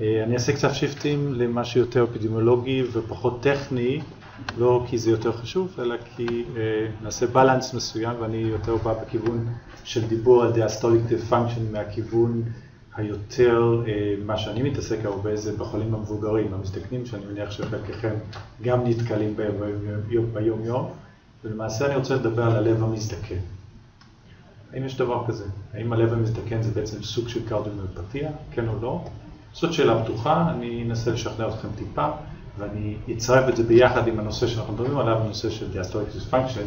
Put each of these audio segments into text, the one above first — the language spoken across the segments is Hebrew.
אני אעשה קצת שיפטים למשהו יותר אפידמיולוגי ופחות טכני, לא כי זה יותר חשוב, אלא כי נעשה בלנס מסוים ואני יותר בא בכיוון של דיבור על diastolic function מהכיוון היותר, מה שאני מתעסק הרבה זה בחולים המבוגרים, המזדקנים, שאני מניח שחלקכם גם נתקלים בהם ביום יום, ולמעשה אני רוצה לדבר על הלב המזדקן. האם יש דבר כזה? האם הלב המזדקן זה בעצם סוג של קרדיומיופתיה, כן או לא? זאת שאלה פתוחה, אני אנסה לשכנע אתכם טיפה, ואני אצרף את זה ביחד עם הנושא שאנחנו מדברים עליו, הנושא של diastolic dysfunction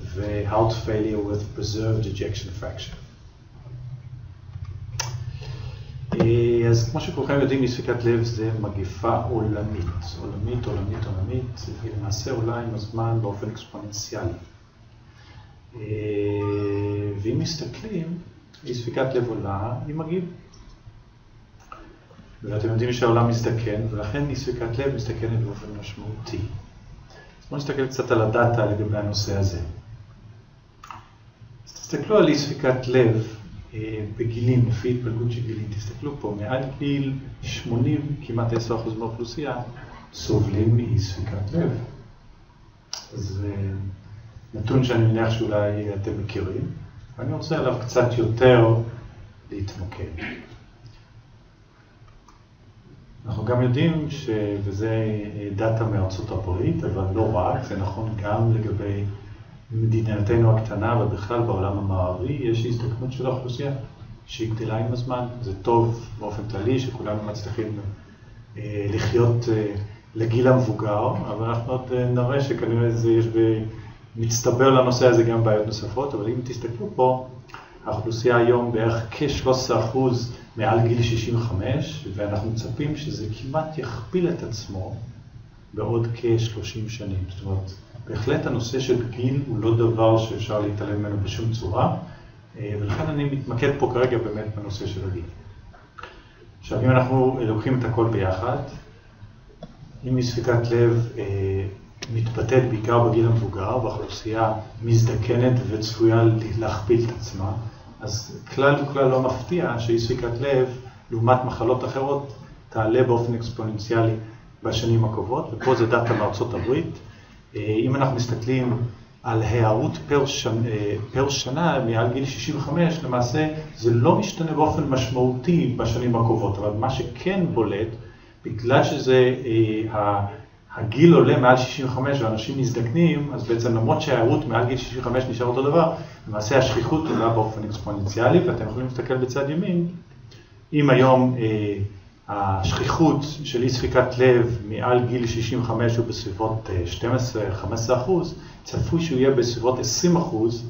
ו-heart failure with preserved ejection fraction. אז כמו שכולכם יודעים, אי ספיקת לב זה מגיפה עולמית, עולמית, עולמית, עולמית, ולמעשה עולה עם הזמן באופן אקספוננציאלי. ואם מסתכלים, אי ספיקת לב עולה עם הגיל. ואתם יודעים שהעולם מזדקן, ולכן אי ספיקת לב מסתכנת באופן משמעותי. אז בואו נסתכל קצת על הדאטה לגבי הנושא הזה. אז תסתכלו על אי ספיקת לב בגילים, לפי התפלגות של גילים. תסתכלו פה, מעל גיל 80, כמעט 10% מהאוכלוסייה, סובלים מאי ספיקת לב. זה נתון שאני מניח שאולי אתם מכירים, ואני רוצה עליו קצת יותר להתמקד. אנחנו גם יודעים, ש... וזה דאטה מארצות הברית, אבל לא רק, זה נכון גם לגבי מדינתנו הקטנה ובכלל בעולם המערבי, יש הזדקנות של האוכלוסייה שהיא גדלה עם הזמן. זה טוב באופן כללי שכולנו מצליחים לחיות לגיל המבוגר, אבל אנחנו עוד נראה שכנראה זה יש מצטבר לנושא הזה גם בעיות נוספות, אבל אם תסתכלו פה, האוכלוסייה היום בערך כ-13% מעל גיל 65, ואנחנו מצפים שזה כמעט יכפיל את עצמו בעוד כ-30 שנים. זאת אומרת, בהחלט הנושא של גיל הוא לא דבר שאפשר להתעלם ממנו בשום צורה, ולכן אני מתמקד פה כרגע באמת בנושא של הגיל. עכשיו, אם אנחנו לוקחים את הכל ביחד, אם מספיקת לב מתבטאת בעיקר בגיל המבוגר, והאוכלוסייה מזדקנת וצפויה להכפיל את עצמה, אז כלל וכלל לא מפתיע שאי ספיקת לב, לעומת מחלות אחרות, תעלה באופן אקספוננציאלי בשנים הקרובות, ופה זה דאטה מארצות הברית. אם אנחנו מסתכלים על הערות פר, שנ... פר שנה מעל גיל 65, למעשה זה לא משתנה באופן משמעותי בשנים הקרובות, אבל מה שכן בולט, בגלל שזה הגיל עולה מעל 65 ואנשים מזדקנים, אז בעצם למרות שההערות מעל גיל 65 נשאר אותו דבר, למעשה השכיחות עולה באופן אקספוננציאלי, ואתם יכולים להסתכל בצד ימין, אם היום אה, השכיחות של אי ספיקת לב מעל גיל 65 הוא בסביבות 12-15 אחוז, צפוי שהוא יהיה בסביבות 20 אחוז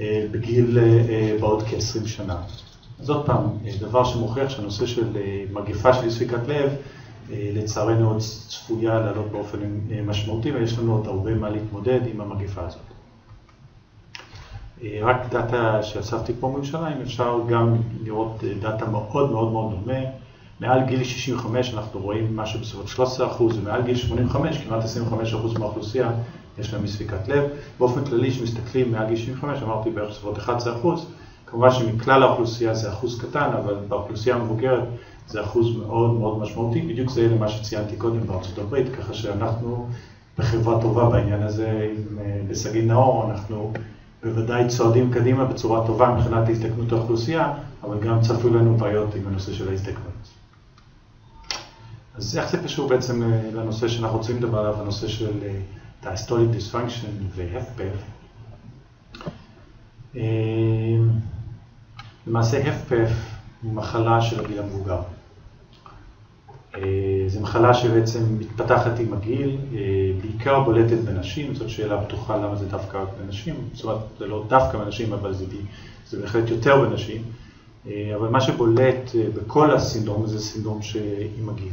אה, בגיל, אה, בעוד כ-20 שנה. אז עוד פעם, דבר שמוכיח שהנושא של מגפה של אי ספיקת לב, לצערנו עוד צפויה לעלות באופן משמעותי, ויש לנו עוד הרבה מה להתמודד עם המגפה הזאת. רק דאטה שאספתי פה בירושלים, אפשר גם לראות דאטה מאוד מאוד מאוד דומה. מעל גיל 65 אנחנו רואים משהו בסביבות 13 אחוז, ומעל גיל 85, כמעט 25 אחוז מהאוכלוסייה יש להם מספיקת לב. באופן כללי, כשמסתכלים מעל גיל 75, אמרתי בערך בסביבות 11 אחוז, כמובן שמכלל האוכלוסייה זה אחוז קטן, אבל באוכלוסייה המבוגרת זה אחוז מאוד מאוד משמעותי, בדיוק זה למה שציינתי קודם בארצות הברית, ככה שאנחנו בחברה טובה בעניין הזה, בסגין נאור, אנחנו בוודאי צועדים קדימה בצורה טובה מבחינת הזדקנות האוכלוסייה, אבל גם צפו לנו בעיות עם הנושא של ההזדקנות. אז איך זה קשור בעצם לנושא שאנחנו רוצים לדבר עליו, הנושא של diastolic dysfunction ו-HFpEF? למעשה HFpEF הוא מחלה של הגיל המבוגר. זו מחלה שבעצם מתפתחת עם הגיל, בעיקר בולטת בנשים, זאת שאלה פתוחה למה זה דווקא בנשים, זאת אומרת זה לא דווקא בנשים אבל זה, זה בהחלט יותר בנשים, אבל מה שבולט בכל הסינדרום זה סינדרום שעם הגיל.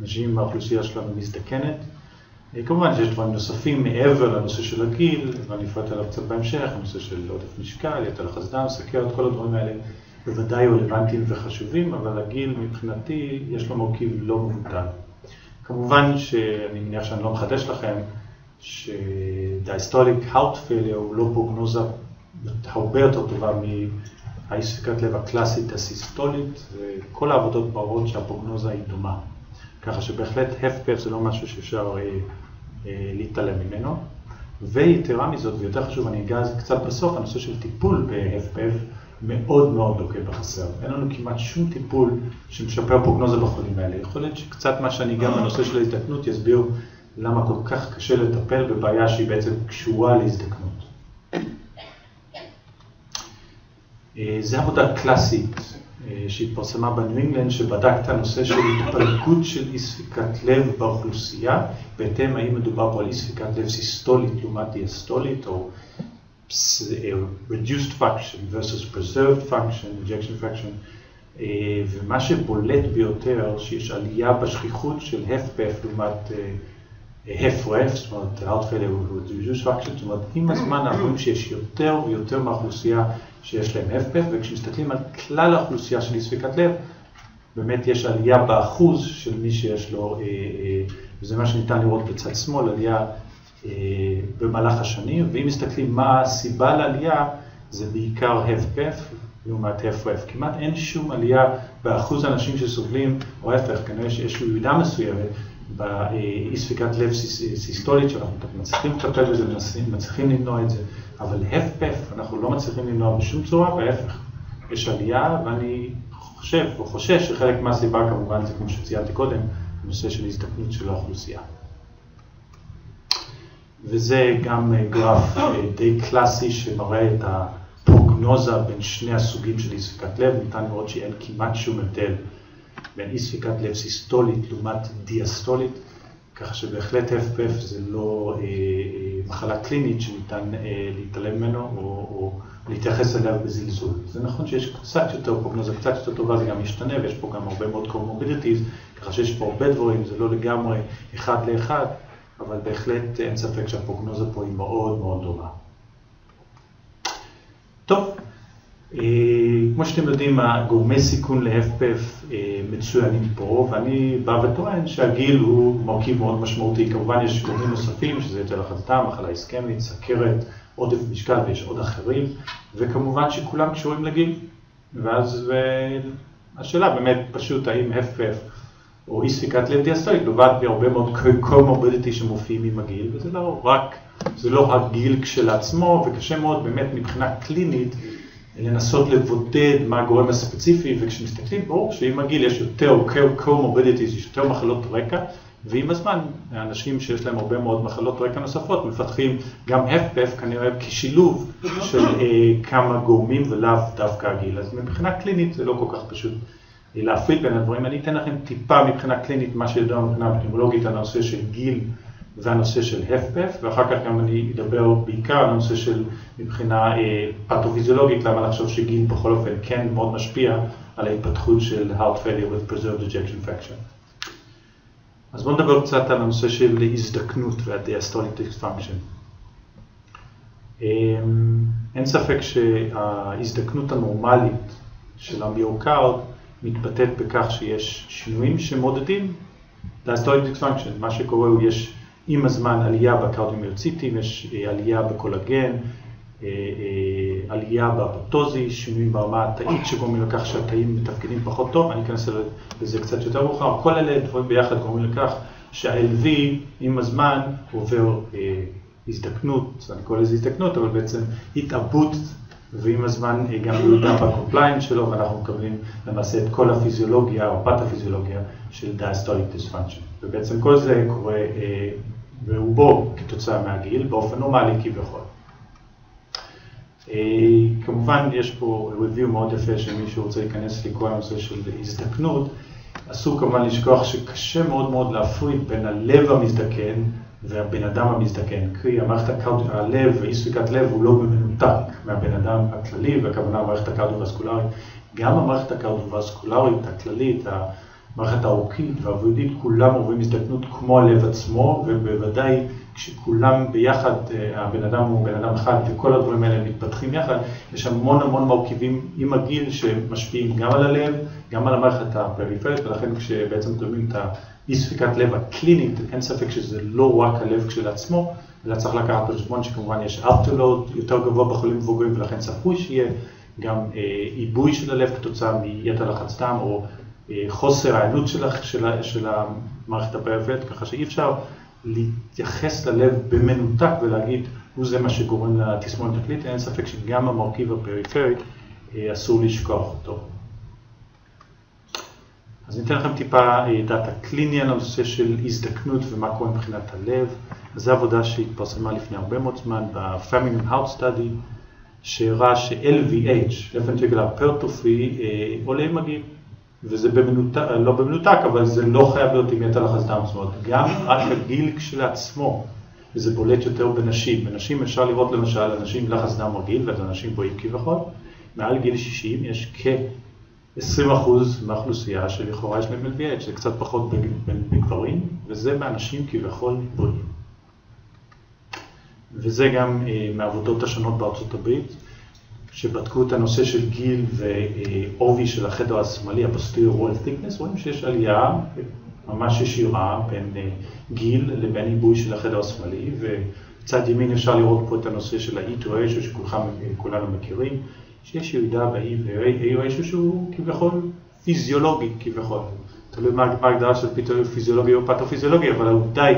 נשים מהאוכלוסייה שלנו מזדקנת, כמובן שיש דברים נוספים מעבר לנושא של הגיל, ואני אפרט עליו קצת בהמשך, הנושא של עודף משקל, יתר לחץ דם, סכרת, כל הדברים האלה בוודאי רלוונטיים וחשובים, אבל הגיל מבחינתי יש לו מרכיב לא מבוטל. כמובן שאני מניח שאני לא מחדש לכם שדיאסטוליק heart failure הוא לא פרוגנוזה הרבה יותר טובה האי ספיקת לב הקלאסית הסיסטולית, וכל העבודות מראות שהפרוגנוזה היא דומה. ככה שבהחלט HFpF זה לא משהו שאפשר אה, אה, להתעלם ממנו. ויתרה מזאת, ויותר חשוב, אני אגע קצת בסוף, הנושא של טיפול ב-FPF מאוד מאוד לוקה בחסר. אין לנו כמעט שום טיפול שמשפר פרוגנוזה בחולים האלה. יכול להיות שקצת מה שאני גם בנושא של ההזדקנות יסביר למה כל כך קשה לטפל בבעיה שהיא בעצם קשורה להזדקנות. אה, זו עבודה קלאסית אה, שהתפרסמה בניו אינגלנד, שבדק את הנושא של התפלגות של אי ספיקת לב באוכלוסייה, בהתאם האם מדובר פה על אי ספיקת לב סיסטולית לעומת דיאסטולית, או reduced function versus preserved function, ejection function, ומה שבולט ביותר, שיש עלייה בשכיחות של HFpF לעומת HFref, זאת אומרת, heart failure reduced function, זאת אומרת, עם הזמן אנחנו רואים שיש יותר ויותר מהאוכלוסייה שיש להם HFpF, וכשמסתכלים על כלל האוכלוסייה של אי ספיקת לב, באמת יש עלייה באחוז של מי שיש לו, אה, אה, וזה מה שניתן לראות בצד שמאל, עלייה במהלך השנים, ואם מסתכלים מה הסיבה לעלייה, זה בעיקר HFpF לעומת HFref. כמעט אין שום עלייה באחוז האנשים שסובלים, או ההפך, כנראה שיש ירידה מסוימת באי ספיקת לב סיסטולית, שאנחנו מצליחים לטפל בזה, מצליחים למנוע את זה. אבל הפפף אנחנו לא מצליחים למנוע בשום צורה, וההפך, יש עלייה, ואני חושב או חושש שחלק מהסיבה כמובן זה כמו שציינתי קודם, נושא של הזדקנות של האוכלוסייה. וזה גם גרף אה, די קלאסי שמראה את הפרוגנוזה בין שני הסוגים של אי ספיקת לב, ניתן לראות שאין כמעט שום הבדל בין אי ספיקת לב סיסטולית לעומת דיאסטולית. ככה שבהחלט HFpEF זה לא אה, אה, מחלה קלינית שניתן אה, להתעלם ממנו או, או להתייחס אליו בזלזול. זה נכון שיש קצת יותר פרוגנוזה, קצת יותר טובה, זה גם משתנה ויש פה גם הרבה מאוד comorbidities, ככה שיש פה הרבה דברים, זה לא לגמרי אחד לאחד, אבל בהחלט אין ספק שהפרוגנוזה פה היא מאוד מאוד דומה. טוב, אה, כמו שאתם יודעים, הגורמי סיכון ל-HFpEF אה, מצוינים פה, ואני בא וטוען שהגיל הוא מרכיב מאוד משמעותי. כמובן יש גורמים נוספים, שזה יתר לחץ מחלה איסקמית, סכרת, עודף משקל ויש עוד אחרים, וכמובן שכולם קשורים לגיל. ואז השאלה באמת פשוט האם FPF או אי ספיקת דיאסטולית נובעת מהרבה מאוד קומורבידיטי שמופיעים עם הגיל, וזה לא רק, זה לא רק גיל כשלעצמו, וקשה מאוד באמת מבחינה קלינית. לנסות לבודד מה הגורם הספציפי, וכשמסתכלים, ברור שעם הגיל יש יותר co-morbidities, יש יותר מחלות רקע, ועם הזמן, האנשים שיש להם הרבה מאוד מחלות רקע נוספות מפתחים גם FPF כנראה כשילוב של אה, כמה גורמים ולאו דווקא הגיל. אז מבחינה קלינית זה לא כל כך פשוט להפריד בין הדברים. אני אתן לכם טיפה מבחינה קלינית, מה שידוע מבחינה אפידמיולוגית על הנושא של גיל והנושא של HFpF, ואחר כך גם אני אדבר בעיקר על הנושא של מבחינה אה, פתופיזיולוגית, למה לחשוב שגיל בכל אופן כן מאוד משפיע על ההתפתחות של heart failure with preserved ejection fraction. אז בואו נדבר קצת על הנושא של הזדקנות וה-diastolic dysfunction. אמ, אין ספק שההזדקנות הנורמלית של המיוקרד מתבטאת בכך שיש שינויים שמודדים diastolic dysfunction. מה שקורה הוא יש עם הזמן עלייה בקרדיומיוציטים, יש אה, עלייה בקולגן, אה, אה, עלייה באפוטוזי, שינויים ברמה התאית שגורמים לכך שהתאים מתפקדים פחות טוב, אני אכנס לזה קצת יותר מאוחר, כל אלה דברים ביחד גורמים לכך שה-LV עם הזמן עובר הזדקנות, אני קורא לזה הזדקנות, אבל בעצם התעבות ועם הזמן גם ירידה ב compliance שלו, ואנחנו מקבלים למעשה את כל הפיזיולוגיה או פתופיזיולוגיה של diastolic dysfunction. ובעצם כל זה קורה ברובו כתוצאה מהגיל, באופן נורמלי כביכול. אה, כמובן יש פה review מאוד יפה שמי שרוצה להיכנס לכל הנושא של הזדקנות, אסור כמובן לשכוח שקשה מאוד מאוד להפריד בין הלב המזדקן והבן אדם המזדקן, קרי המערכת הקרדיו, הלב ואי ספיקת לב הוא לא מנותק מהבן אדם הכללי, והכוונה המערכת הקרדיו-וסקולרית. גם המערכת הקרדיו-וסקולרית הכללית, המערכת העורקית והווידית, כולם עוברים הזדקנות כמו הלב עצמו, ובוודאי כשכולם ביחד, אה, הבן אדם הוא בן אדם אחד וכל הדברים האלה מתפתחים יחד, יש המון המון מרכיבים עם הגיל שמשפיעים גם על הלב, גם על המערכת הפריפרית, ולכן כשבעצם תורמים את האי ספיקת לב הקלינית, אין ספק שזה לא רק הלב כשלעצמו, אלא צריך לקחת בחשבון שכמובן יש afterload יותר גבוה בחולים מבוגרים, ולכן צפוי שיהיה גם עיבוי של הלב כתוצאה מיתר לחץ דם או חוסר העלות של, של, של המערכת הפריפרית, ככה שאי אפשר להתייחס ללב במנותק ולהגיד, הוא זה מה שגורם לתסמונת הקליטית, אין ספק שגם המרכיב הפריפרי, אסור לשכוח אותו. אז ניתן לכם טיפה דאטה קליני על הנושא של הזדקנות ומה קורה מבחינת הלב. זו עבודה שהתפרסמה לפני הרבה מאוד זמן ב-Feminine Heart Study, שהראה ש-LVH, Ventricular Hypertrophy, עולה עם הגיל. וזה במנותק, לא במנותק, אבל זה לא חייב להיות עם יתר לחץ דם. זאת אומרת, גם רק הגיל כשלעצמו, וזה בולט יותר בנשים. בנשים אפשר לראות למשל אנשים עם לחץ דם רגיל, ואת אנשים בואים כביכול. מעל גיל 60 יש כ-20% מהאוכלוסייה שלכאורה יש להם LVH, זה קצת פחות בגברים, וזה באנשים כביכול בואים. וזה גם אה, מהעבודות השונות בארצות הברית. שבדקו את הנושא של גיל ועובי של החדר השמאלי, ה-posterior thickness, רואים שיש עלייה ממש ישירה בין אה, גיל לבין עיבוי של החדר השמאלי, ובצד ימין אפשר לראות פה את הנושא של ה-E to ratio שכולנו מכירים, שיש ירידה ב-E ratio שהוא כביכול פיזיולוגי כביכול. תלוי מה ההגדרה של פיזיולוגי או פתופיזיולוגי, אבל העובדה היא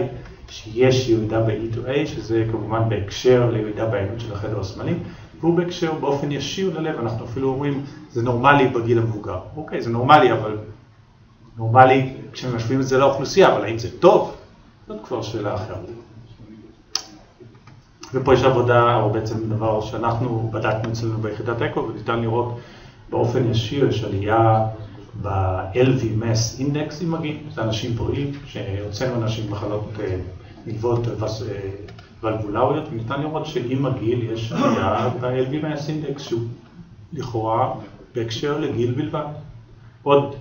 שיש ירידה ב-E to A, שזה כמובן בהקשר לירידה בעינות של החדר השמאלי. והוא בהקשר באופן ישיר ללב, אנחנו אפילו אומרים, זה נורמלי בגיל המבוגר. אוקיי, זה נורמלי, אבל נורמלי כשמשווים את זה לאוכלוסייה, אבל האם זה טוב? זאת כבר שאלה אחרת. ופה יש עבודה, או בעצם דבר שאנחנו בדקנו אצלנו ביחידת אקו, וניתן לראות באופן ישיר, יש עלייה ב-LV Mass Index עם הגיל, זה אנשים בריאים, שהוצאנו אנשים מחלות אה, נלוות ולבולריות, וניתן לראות שעם הגיל יש עלייה ב-LV מס אינדקס שהוא לכאורה בהקשר לגיל בלבד. עוד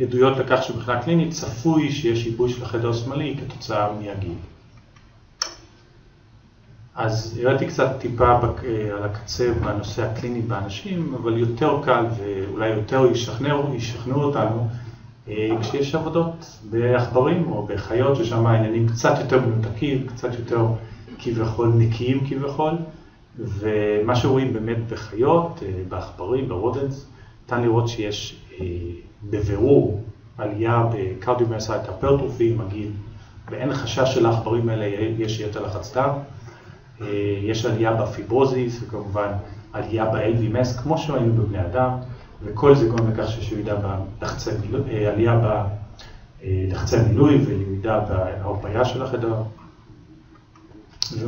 עדויות לכך שמבחינה קלינית צפוי שיש עיבוי של החדר השמאלי כתוצאה מהגיל. אז הראיתי קצת טיפה על הקצה בנושא הקליני באנשים, אבל יותר קל ואולי יותר ישכנעו, ישכנעו אותנו אה, כשיש עבודות בעכברים או בחיות, ששם העניינים קצת יותר מנותקים, קצת יותר כביכול נקיים כביכול, ומה שרואים באמת בחיות, אה, בעכברים, ב rodents, ניתן לראות שיש אה, בבירור עלייה ב cardiomyocyte hypertrophy עם הגיל, ואין חשש שלעכברים האלה יש יתר לחץ דם. אה, יש עלייה בפיברוזיס וכמובן עלייה ב- LV mass כמו שראינו בבני אדם, וכל זה גורם לכך שיש עלייה בלחצי מילוי וירידה בהרפיה של החדר.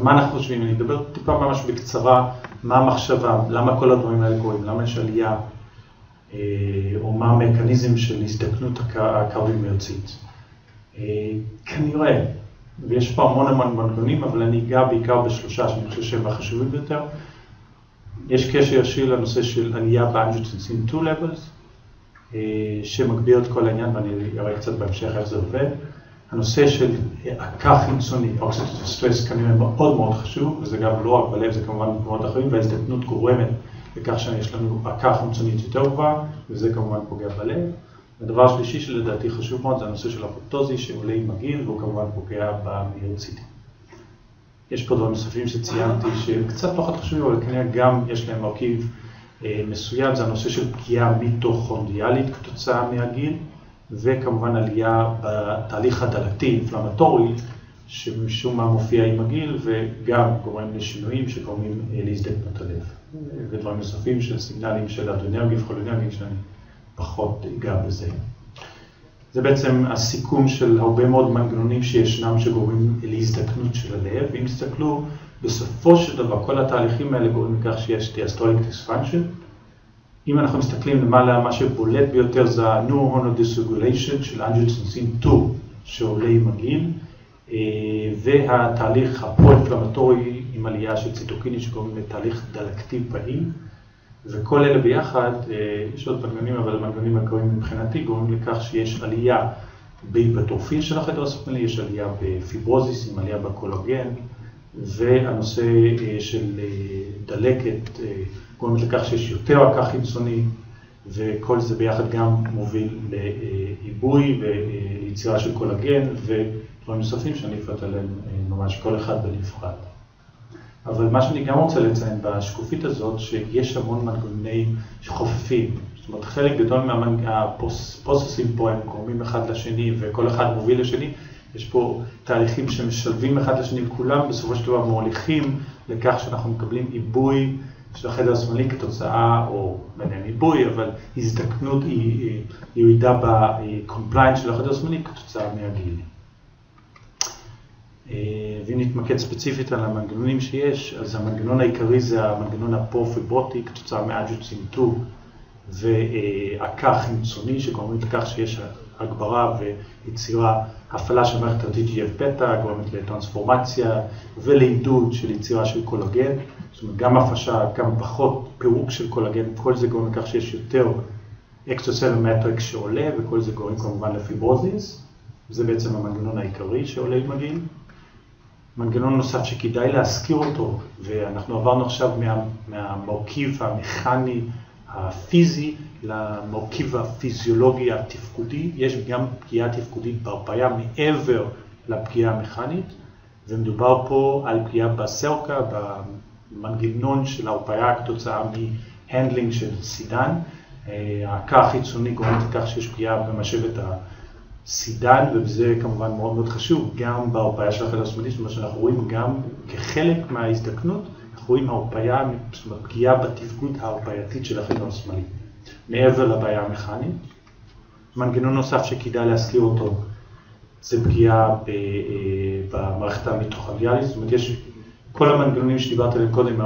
ומה אנחנו חושבים? אני אדבר טיפה ממש בקצרה מה המחשבה, למה כל הדברים האלה קורים, למה יש עלייה, אה, או מה המכניזם של הזדקנות הקרדיומרצית. אה, כנראה, ויש פה המון המון מנגנונים, אבל אני אגע בעיקר בשלושה שאני חושב שהם החשובים ביותר. יש קשר ישיר לנושא של עלייה באנג'וטנסין 2 levels, אה, שמגביר את כל העניין, ואני אראה קצת בהמשך איך זה עובד. הנושא של עקה חיצוני, אוקסיטוס סטרס כנראה מאוד מאוד חשוב, וזה גם לא רק בלב, זה כמובן במקומות אחרים, וההזדקנות גורמת לכך שיש לנו עקה חיצונית יותר גבוהה, וזה כמובן פוגע בלב. הדבר השלישי שלדעתי חשוב מאוד זה הנושא של הפרוטוזי שעולה עם הגיל, והוא כמובן פוגע במיוציטים. יש פה דברים נוספים שציינתי שהם קצת פחות חשובים, אבל כנראה גם יש להם מרכיב אה, מסוים, זה הנושא של פגיעה מיטוכונדיאלית כתוצאה מהגיל. וכמובן עלייה בתהליך הדלתי, אינפלמטורי, שמשום מה מופיע עם הגיל וגם גורם לשינויים שגורמים אה, להזדקנות הלב. ודברים נוספים של סיגנלים של אדרנרגיה וחולינרגיה שאני פחות אגע בזה. זה בעצם הסיכום של הרבה מאוד מנגנונים שישנם שגורמים להזדקנות של הלב. ואם תסתכלו, בסופו של דבר כל התהליכים האלה גורמים לכך שיש diastolic dysfunction, אם אנחנו מסתכלים למעלה, מה שבולט ביותר זה ה-neuronal dysregulation של אנג'לסנסין 2 שעולה עם הגיל, אה, והתהליך הפרו-אינפלמטורי עם עלייה של ציטוקינית שקוראים לתהליך דלקתי פעיל, וכל אלה ביחד, אה, יש עוד מנגנים, אבל המנגנים העיקריים מבחינתי גורמים לכך שיש עלייה בהיפטרופיה של החדר השמאלי, יש עלייה בפיברוזיס עם עלייה בקולוגן, והנושא אה, של דלקת גורמת לכך שיש יותר עקה חיצוני, וכל זה ביחד גם מוביל לעיבוי וליצירה של קולגן ודברים נוספים שאני אפרט עליהם ממש כל אחד בנפרד. אבל מה שאני גם רוצה לציין בשקופית הזאת, שיש המון מנגנוני חופפים. זאת אומרת, חלק גדול מהפרוססים פה הם גורמים אחד לשני וכל אחד מוביל לשני. יש פה תהליכים שמשלבים אחד לשני, כולם בסופו של דבר מוליכים לכך שאנחנו מקבלים עיבוי של החדר השמאלי כתוצאה, או מעניין עיבוי, אבל הזדקנות, היא ירידה ב-compliance של החדר השמאלי כתוצאה מהגיל. אה, ואם נתמקד ספציפית על המנגנונים שיש, אז המנגנון העיקרי זה המנגנון הפרופיבוטי כתוצאה מאג'וצים 2 והקר חמצוני שגורמים לכך שיש הגברה ויצירה, הפעלה של מערכת ה-TGF-בטא, גורמת לטרנספורמציה ולעידוד של יצירה של קולגן, זאת אומרת גם הפרשה, גם פחות פירוק של קולגן, כל זה גורם לכך שיש יותר extracellular matrix שעולה וכל זה גורם כמובן לפיברוזיס, זה בעצם המנגנון העיקרי שעולה עם הגיל. מנגנון נוסף שכדאי להזכיר אותו, ואנחנו עברנו עכשיו מה, מהמרכיב המכני הפיזי למרכיב הפיזיולוגי התפקודי, יש גם פגיעה תפקודית בהרפאיה מעבר לפגיעה המכנית, ומדובר פה על פגיעה בסרקה, במנגנון של ההרפאיה כתוצאה מהנדלינג של סידן. העקה החיצוני גורם לכך שיש פגיעה במשאבת סידן, וזה כמובן מאוד מאוד חשוב, גם בהרפאיה של החדר השמאלי, זאת אומרת שאנחנו רואים גם כחלק מההזדקנות, אנחנו רואים הרפאיה, זאת אומרת פגיעה בתפקוד ההרפאייתית של החדר השמאלי, מעבר לבעיה המכנית. מנגנון נוסף שכדאי להזכיר אותו, זה פגיעה אה, במערכת המיטוכונדיאלית, זאת אומרת יש כל המנגנונים שדיברתי עליהם קודם,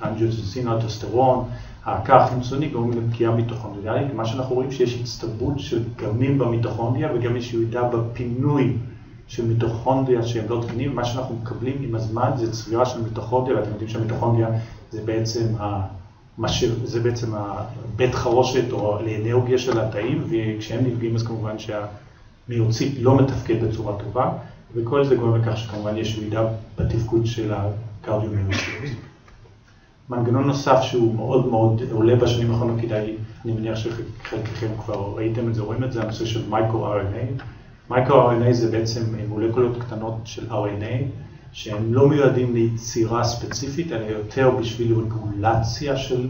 האנג'יוטנסין, הטוסטרון, העקה החמצוני גורמים לפגיעה מיטוכונדריאלית, מה שאנחנו רואים שיש הצטברות של גרמים במיטוכונדריה וגם יש ירידה בפינוי של מיטוכונדריה שהם לא תקינים, מה שאנחנו מקבלים עם הזמן זה צבירה של מיטוכונדריה, ואתם יודעים שהמיטוכונדריה זה בעצם, המשל, זה בעצם בית חרושת או לאנרגיה של התאים, וכשהם נפגעים אז כמובן שהמיוצית לא מתפקד בצורה טובה, וכל זה גורם לכך שכמובן יש ירידה בתפקוד של הקרדיומיוסיטוס. מנגנון נוסף שהוא מאוד מאוד עולה בשנים האחרונות, כדאי, אני מניח שחלקכם כבר ראיתם את זה, רואים את זה, הנושא של מייקרו-RNA. micro-RNA זה בעצם מולקולות קטנות של RNA, שהם לא מיועדים ליצירה ספציפית, אלא יותר בשביל רגולציה של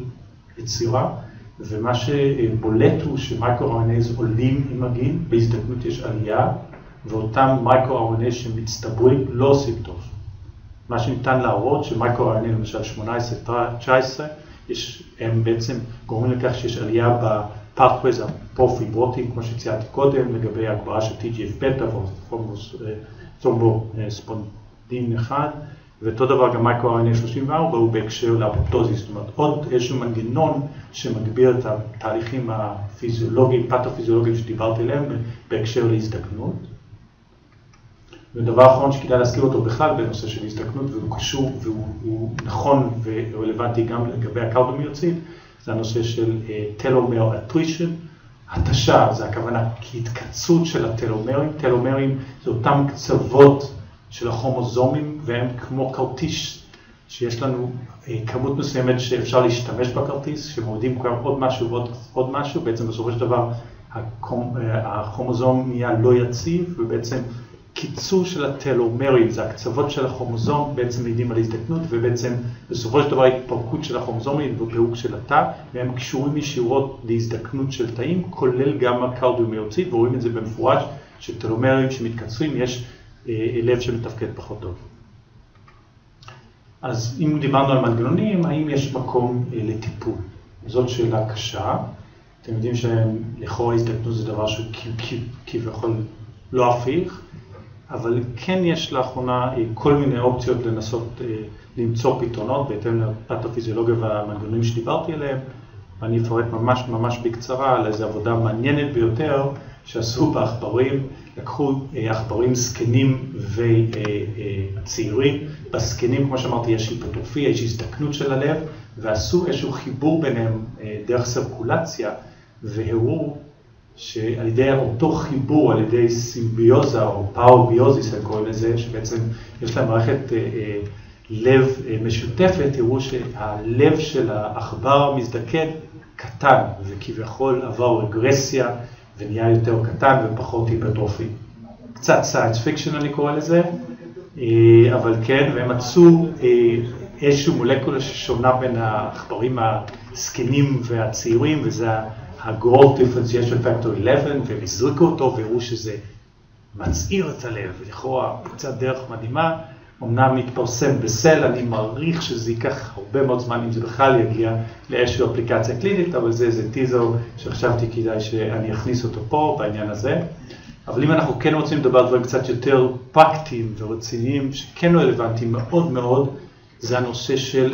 יצירה, ומה שבולט הוא ש micro-RNA עולים עם הגיל, בהזדקנות יש עלייה, ואותם micro-RNA שמצטברים לא עושים טוב. מה שניתן להראות ש micro-RNA למשל 18-19, הם בעצם גורמים לכך שיש עלייה ב pathways הפרופיברוטיים, כמו שציינתי קודם, לגבי הגברה של TGF-בטא ותרומבוספונדין אחד, ואותו דבר גם מייקרו-RNA 34 הוא בהקשר לאפוטוזיס, זאת אומרת עוד איזשהו מנגנון שמגביר את התהליכים הפיזיולוגיים, פתופיזיולוגיים שדיברתי עליהם בהקשר להזדקנות. ודבר אחרון שכדאי להזכיר אותו בכלל בנושא של הזדקנות, והוא קשור והוא נכון ורלוונטי גם לגבי הקרדומיוצית, זה הנושא של טלומר uh, אטרישן. התשה, זה הכוונה כהתקצות של הטלומרים, טלומרים זה אותם קצוות של הכרומוזומים, והם כמו כרטיס שיש לנו uh, כמות מסוימת שאפשר להשתמש בכרטיס, שמורידים כבר עוד משהו ועוד עוד משהו, בעצם בסופו של דבר uh, הכרומוזום נהיה לא יציב, ובעצם קיצור של הטלומרים, זה הקצוות של הכרומוזום, בעצם מעידים על הזדקנות, ובעצם בסופו של דבר התפרקות של הכרומוזומים ופירוק של התא, והם קשורים ישירות להזדקנות של תאים, כולל גם הקרדיומיוצית, ורואים את זה במפורש, שטלומרים שמתקצרים, יש אה, לב שמתפקד פחות טוב. אז אם דיברנו על מנגנונים, האם יש מקום אה, לטיפול? זאת שאלה קשה. אתם יודעים שלכאורה הזדקנות זה דבר שהוא כביכול לא הפיך, אבל כן יש לאחרונה אה, כל מיני אופציות לנסות אה, למצוא פתרונות בהתאם לפתופיזיולוגיה והמנגנונים שדיברתי עליהם, ואני אפרט ממש ממש בקצרה על איזו עבודה מעניינת ביותר שעשו בעכברים, לקחו אה, עכברים זקנים וצעירים, בזקנים כמו שאמרתי יש היפרטרופיה, יש הזדקנות של הלב, ועשו איזשהו חיבור ביניהם דרך סרקולציה, והראו שעל ידי אותו חיבור, על ידי סימביוזה או parabiosis, הם קוראים לזה, שבעצם יש להם מערכת אה, אה, לב אה, משותפת, הראו שהלב של העכבר מזדקן קטן, וכביכול עבר רגרסיה ונהיה יותר קטן ופחות היפרטרופי. קצת science fiction אני קורא לזה, אבל כן, והם מצאו איזושהי מולקולה ששונה בין העכברים הזקנים והצעירים, וזה ה-growth differentiation factor 11, והם הזריקו אותו והראו שזה מצעיר את הלב, ולכאורה קצת דרך מדהימה. אמנם מתפרסם ב Cell, אני מעריך שזה ייקח הרבה מאוד זמן אם זה בכלל יגיע לאיזושהי אפליקציה קלינית, אבל זה איזה טיזר שחשבתי כדאי שאני אכניס אותו פה בעניין הזה. אבל אם אנחנו כן רוצים לדבר על דברים קצת יותר פרקטיים ורציניים, שכן רלוונטיים מאוד מאוד, זה הנושא של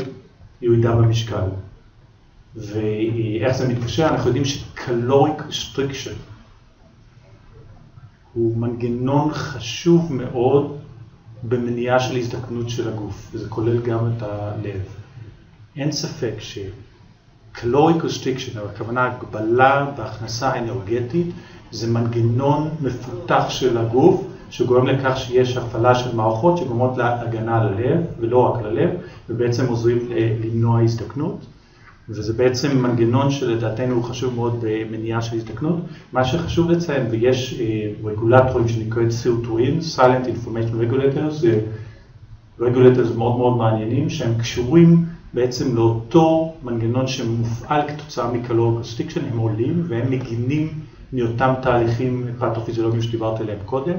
ירידה במשקל. ואיך זה מתקשר? אנחנו יודעים שקלוריק restriction הוא מנגנון חשוב מאוד במניעה של הזדקנות של הגוף, וזה כולל גם את הלב. אין ספק ש-caloric restriction, הכוונה הגבלה בהכנסה האנרגטית, זה מנגנון מפותח של הגוף, שגורם לכך שיש הפעלה של מערכות שגורמות להגנה על הלב, ולא רק ללב, ובעצם עוזרים למנוע הזדקנות. וזה בעצם מנגנון שלדעתנו הוא חשוב מאוד במניעה של הזדקנות. מה שחשוב לציין, ויש רגולטורים שנקראים סירטורים, Silent Information Regulators, רגולטורים מאוד מאוד מעניינים, שהם קשורים בעצם לאותו מנגנון שמופעל כתוצאה מ caloric restriction, הם עולים והם מגינים מאותם תהליכים פתופיזיולוגיים שדיברתי עליהם קודם.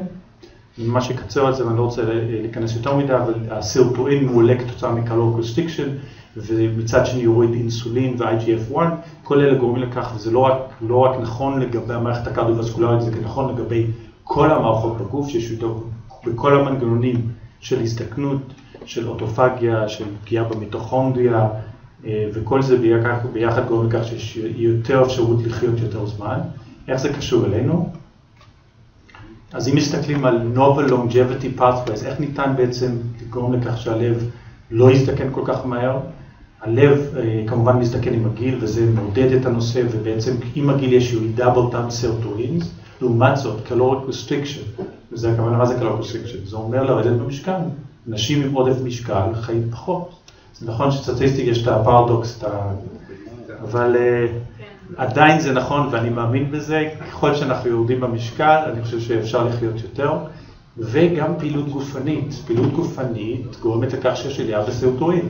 אני ממש אקצר על זה ואני לא רוצה להיכנס יותר מדי, אבל הסירטואין עולה כתוצאה מ caloric restriction. ומצד שני יורד אינסולין ו-IGF-1, כל אלה גורמים לכך, וזה לא רק, לא רק נכון לגבי המערכת הקרדיו-וסקולרית, זה נכון לגבי כל המערכות בגוף, שיש יותר בכל המנגנונים של הזדקנות, של אוטופגיה, של פגיעה במיטוכונדריה, אה, וכל זה ביחד, ביחד גורם לכך שיש יותר אפשרות לחיות יותר זמן. איך זה קשור אלינו? אז אם מסתכלים על novel longevity pathways, איך ניתן בעצם לגרום לכך שהלב לא יזדקן כל כך מהר? הלב אה, כמובן מזדקן עם הגיל וזה מעודד את הנושא ובעצם עם הגיל יש ירידה באותם סרטורינס, לעומת זאת caloric restriction, וזה הכוונה מה זה caloric restriction? זה אומר לרדת במשקל, אנשים עם עודף משקל חיים פחות. זה נכון שסטטיסטית יש את הפרדוקס, אבל אה, עדיין זה נכון ואני מאמין בזה, ככל שאנחנו יורדים במשקל אני חושב שאפשר לחיות יותר. וגם פעילות גופנית, פעילות גופנית גורמת לכך שיש עלייה בסירטואין.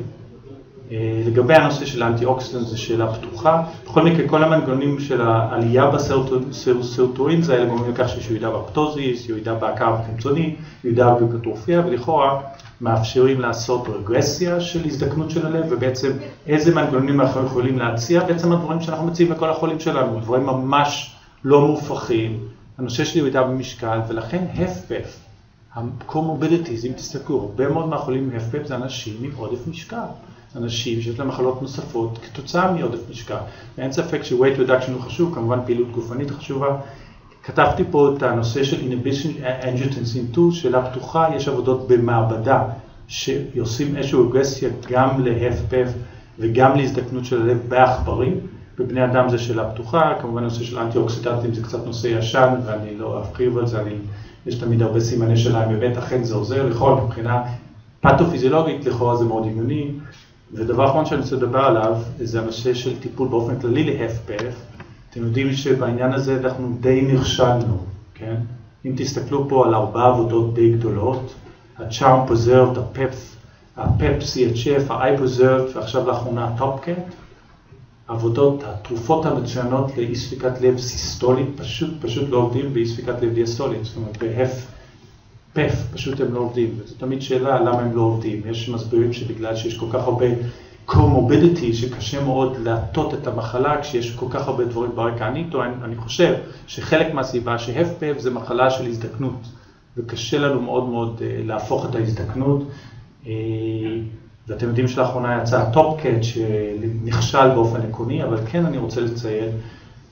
אה, לגבי הנושא של האנטי-אוקסידנט, זו שאלה פתוחה. בכל מקרה, כל המנגנונים של העלייה בסירטואין זה גורמים לכך שיש ירידה באפטוזיס, ירידה בעקה החמצונית, ירידה בקטרופיה, ולכאורה מאפשרים לעשות רגרסיה של הזדקנות של הלב, ובעצם איזה מנגנונים אנחנו יכולים להציע, בעצם הדברים שאנחנו מציעים לכל החולים שלנו, דברים ממש לא מופרכים, הנושא של ירידה במשקל, ולכן הפף, ה-comorbidities, אם תסתכלו, הרבה מאוד מהחולים עם הפף זה אנשים עם עודף משקל. אנשים שיש להם מחלות נוספות כתוצאה מעודף משקל. ואין ספק ש-weight reduction הוא חשוב, כמובן פעילות גופנית חשובה. כתבתי פה את הנושא של inhibition angiotensin 2, שאלה פתוחה, יש עבודות במעבדה שעושים איזושהי רגרסיה גם להפפף וגם להזדקנות של הלב בעכברים. בבני אדם זו שאלה פתוחה, כמובן הנושא של אנטי אוקסידנטים זה קצת נושא ישן ואני לא ארחיב על זה, אני, יש תמיד הרבה סימני שאלה אם באמת אכן זה עוזר, לכל מבחינה פתופיזיולוגית לכאורה זה מאוד עניוני, ודבר אחרון שאני רוצה לדבר עליו, זה הנושא של טיפול באופן כללי ל-FPF. אתם יודעים שבעניין הזה אנחנו די נכשלנו, כן? אם תסתכלו פה על ארבע עבודות די גדולות, ה-Charm Preserved, ה-PEP, ה-PEP CHF, ה-I Preserved, ועכשיו לאחרונה ה-TopCat, עבודות, התרופות המצוינות לאי ספיקת לב סיסטולית פשוט פשוט לא עובדים באי ספיקת לב דיאסטולית, זאת אומרת ב-F פף, פשוט הם לא עובדים. וזו תמיד שאלה למה הם לא עובדים. יש מסבירים שבגלל שיש כל כך הרבה קומובידיטי, שקשה מאוד להטות את המחלה כשיש כל כך הרבה דברים ברקע. אני טוען, אני חושב שחלק מהסיבה שהפפ זה מחלה של הזדקנות, וקשה לנו מאוד מאוד אה, להפוך את ההזדקנות. אה, ואתם יודעים שלאחרונה יצא הטופקט שנכשל באופן עקרוני, אבל כן אני רוצה לציין,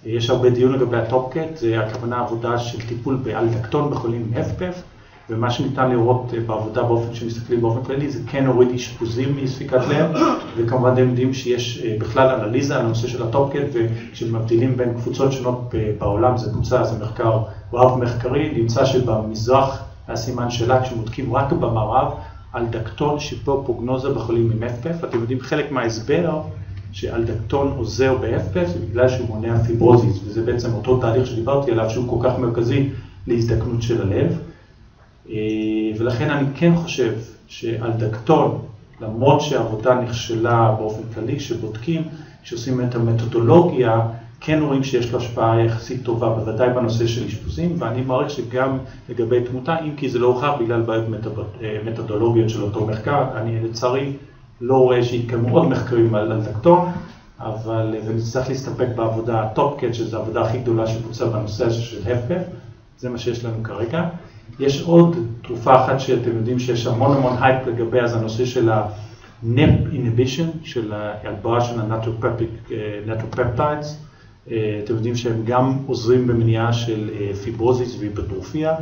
יש הרבה דיון לגבי הטופקט, זה הכוונה עבודה של טיפול באלדקטון בחולים עם הפפ. ומה שניתן לראות אה, בעבודה באופן שמסתכלים באופן כללי, זה כן הוריד אשפוזים מספיקת לב, וכמובן אתם יודעים שיש אה, בכלל אנליזה על הנושא של הטופקט, וכשמבדילים בין קבוצות שונות בעולם, זה בוצע, זה מחקר רב מחקרי, נמצא שבמזרח היה סימן שאלה, כשבודקים רק במערב, על דקטון שיפור פרוגנוזה בחולים עם FPF, אתם יודעים חלק מההסבר שאלדקטון עוזר ב-FPF בגלל שהוא מונע פיברוזיס, וזה בעצם אותו תהליך שדיברתי עליו שהוא כל כך מרכזי להזדקנות של הלב. ולכן אני כן חושב שעל דקטון, למרות שהעבודה נכשלה באופן כללי, שבודקים, שעושים את המתודולוגיה, כן רואים שיש לו השפעה יחסית טובה, בוודאי בנושא של אשפוזים, ואני מעריך שגם לגבי תמותה, אם כי זה לא הוכח בגלל בעיות מתודולוגיות של אותו מחקר, אני לצערי לא רואה שיתקיימו עוד מחקרים על דקטון, אבל, ונצטרך להסתפק בעבודה טופקט, שזו העבודה הכי גדולה שבוצעה בנושא הזה של הפף, זה מה שיש לנו כרגע. יש עוד תרופה אחת שאתם יודעים שיש המון המון הייפ לגביה, זה הנושא של ה-NEP inhibition, של ההגברה של ה-natriuretic peptides. אתם יודעים שהם גם עוזרים במניעה של פיברוזיס והיפרטרופיה,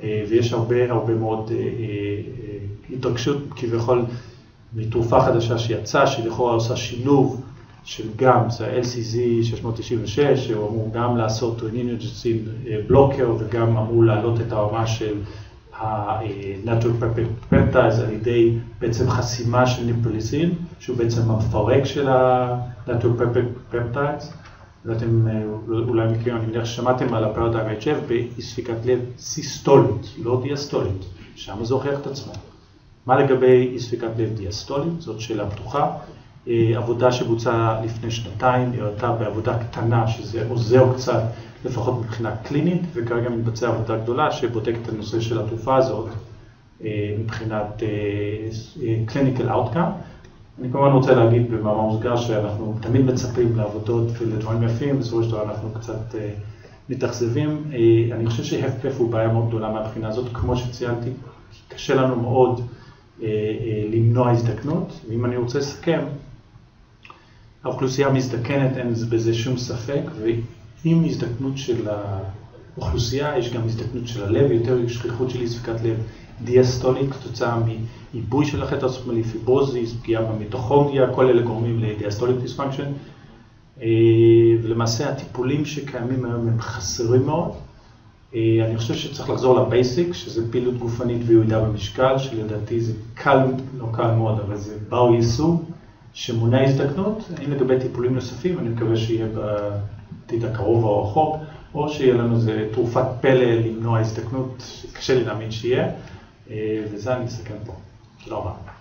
ויש הרבה הרבה מאוד התרגשות כביכול מתרופה חדשה שיצאה, שלכאורה עושה שילוב של גם, זה ה-LCZ 696, שהוא אמור גם לעשות renin-angiotensin בלוקר וגם אמור להעלות את הרמה של ה-Natural Peptides על ידי בעצם חסימה של ניפוליסין, שהוא בעצם המפרק של ה-Natural Peptides. ואתם אולי מכירים, אני מניח ששמעתם על הפרדיים HF באי ספיקת לב סיסטולית, לא דיאסטולית, שם זה הוכיח את עצמו. מה לגבי אי ספיקת לב דיאסטולית? זאת שאלה פתוחה. עבודה שבוצעה לפני שנתיים, היא הראתה בעבודה קטנה, שזה עוזר קצת, לפחות מבחינה קלינית, וכרגע מתבצעה עבודה גדולה שבודקת את הנושא של התרופה הזאת מבחינת clinical outcome. אני כמובן רוצה להגיד במאמר מוסגר שאנחנו תמיד מצפים לעבודות ולדברים יפים, בסופו של דבר אנחנו קצת מתאכזבים. אני חושב ש-HFpEF הוא בעיה מאוד גדולה מהבחינה הזאת, כמו שציינתי, קשה לנו מאוד למנוע הזדקנות, ואם אני רוצה לסכם, האוכלוסייה מזדקנת, אין בזה שום ספק, ועם הזדקנות של האוכלוסייה, יש גם הזדקנות של הלב, יותר שכיחות של אי ספיקת לב דיאסטולית, כתוצאה מעיבוי של החדר השמאלי, פיברוזיס, פגיעה במיטוכונדריה, כל אלה גורמים ל diastolic dysfunction, ולמעשה הטיפולים שקיימים היום הם חסרים מאוד. אני חושב שצריך לחזור ל basic, שזה פעילות גופנית וירידה במשקל, שלדעתי זה קל, לא קל מאוד, אבל זה בר יישום, שמונע הזדקנות. אם לגבי טיפולים נוספים, אני מקווה שיהיה בעתיד הקרוב או הרחוק, או שיהיה לנו איזה תרופת פלא למנוע הזדקנות, קשה לי להאמין שיהיה, וזה אני מסכם פה. תודה רבה.